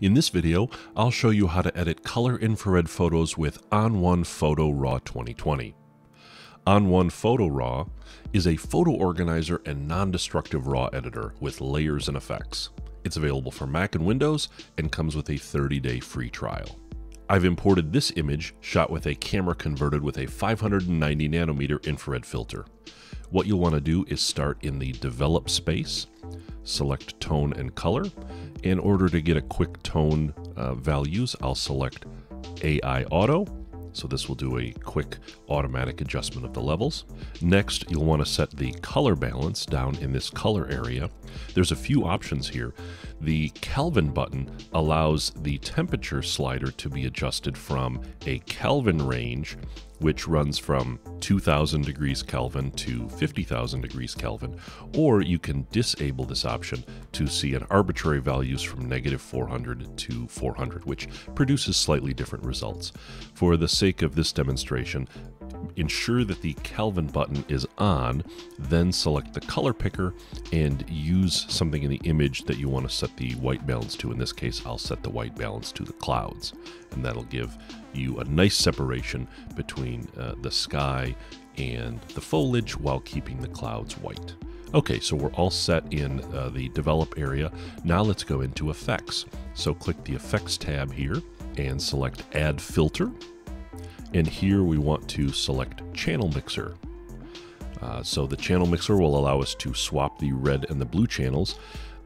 In this video, I'll show you how to edit color infrared photos with ON1 Photo RAW 2020. ON1 Photo RAW is a photo organizer and non-destructive RAW editor with layers and effects. It's available for Mac and Windows and comes with a 30-day free trial. I've imported this image shot with a camera converted with a 590 nanometer infrared filter. What you'll want to do is start in the develop space, select tone and color. In order to get a quick tone uh, values, I'll select AI Auto so this will do a quick automatic adjustment of the levels. Next, you'll want to set the color balance down in this color area. There's a few options here. The Kelvin button allows the temperature slider to be adjusted from a Kelvin range which runs from 2000 degrees Kelvin to 50,000 degrees Kelvin, or you can disable this option to see an arbitrary values from negative 400 to 400, which produces slightly different results. For the sake of this demonstration, ensure that the Kelvin button is on, then select the color picker and use something in the image that you want to set the white balance to. In this case, I'll set the white balance to the clouds, and that'll give you a nice separation between uh, the sky and the foliage while keeping the clouds white. Okay, so we're all set in uh, the develop area. Now let's go into effects. So click the effects tab here and select add filter and here we want to select channel mixer. Uh, so the channel mixer will allow us to swap the red and the blue channels.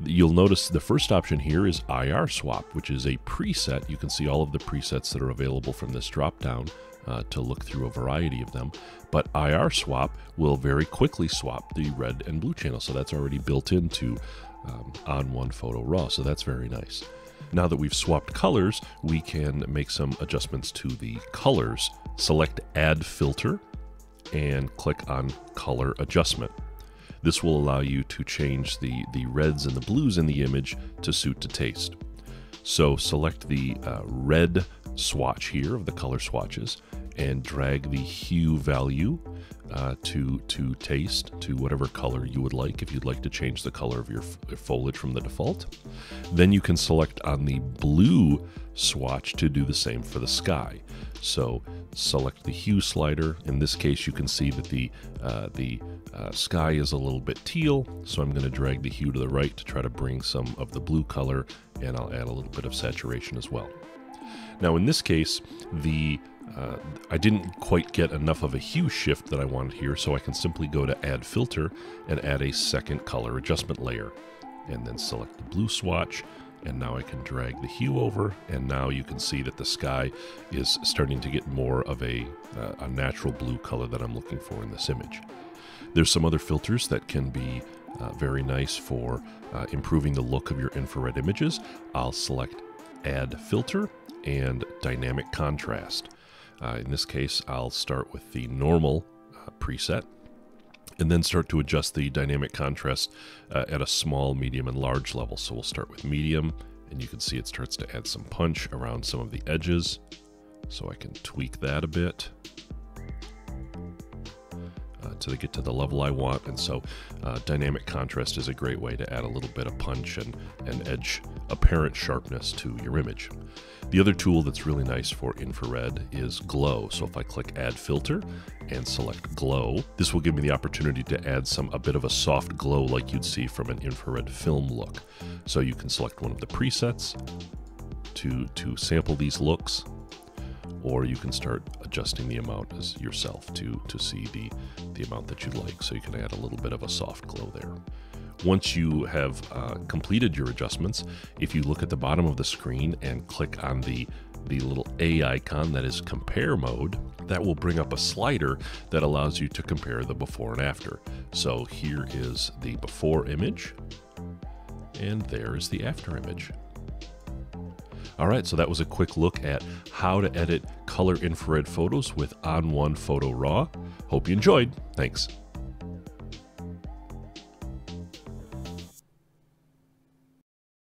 You'll notice the first option here is IR swap, which is a preset. You can see all of the presets that are available from this drop down uh, to look through a variety of them. But IR swap will very quickly swap the red and blue channel. So that's already built into um, ON1 Photo RAW. So that's very nice. Now that we've swapped colors, we can make some adjustments to the colors. Select Add Filter and click on Color Adjustment. This will allow you to change the, the reds and the blues in the image to suit to taste. So select the uh, red swatch here of the color swatches and drag the hue value uh, to to taste to whatever color you would like if you'd like to change the color of your foliage from the default. Then you can select on the blue swatch to do the same for the sky. So select the hue slider. In this case you can see that the uh, the uh, sky is a little bit teal so I'm going to drag the hue to the right to try to bring some of the blue color and I'll add a little bit of saturation as well now in this case the uh, I didn't quite get enough of a hue shift that I wanted here, so I can simply go to Add Filter and add a second color adjustment layer. And then select the blue swatch, and now I can drag the hue over, and now you can see that the sky is starting to get more of a, uh, a natural blue color that I'm looking for in this image. There's some other filters that can be uh, very nice for uh, improving the look of your infrared images. I'll select Add Filter and Dynamic Contrast. Uh, in this case, I'll start with the normal uh, preset and then start to adjust the dynamic contrast uh, at a small, medium, and large level. So we'll start with medium, and you can see it starts to add some punch around some of the edges. So I can tweak that a bit to get to the level I want. And so uh, dynamic contrast is a great way to add a little bit of punch and, and edge apparent sharpness to your image. The other tool that's really nice for infrared is glow. So if I click add filter and select glow, this will give me the opportunity to add some a bit of a soft glow like you'd see from an infrared film look. So you can select one of the presets to, to sample these looks or you can start adjusting the amount as yourself to, to see the, the amount that you'd like. So you can add a little bit of a soft glow there. Once you have uh, completed your adjustments, if you look at the bottom of the screen and click on the the little A icon that is compare mode, that will bring up a slider that allows you to compare the before and after. So here is the before image, and there is the after image. All right, so that was a quick look at how to edit color infrared photos with ON1 Photo RAW. Hope you enjoyed. Thanks.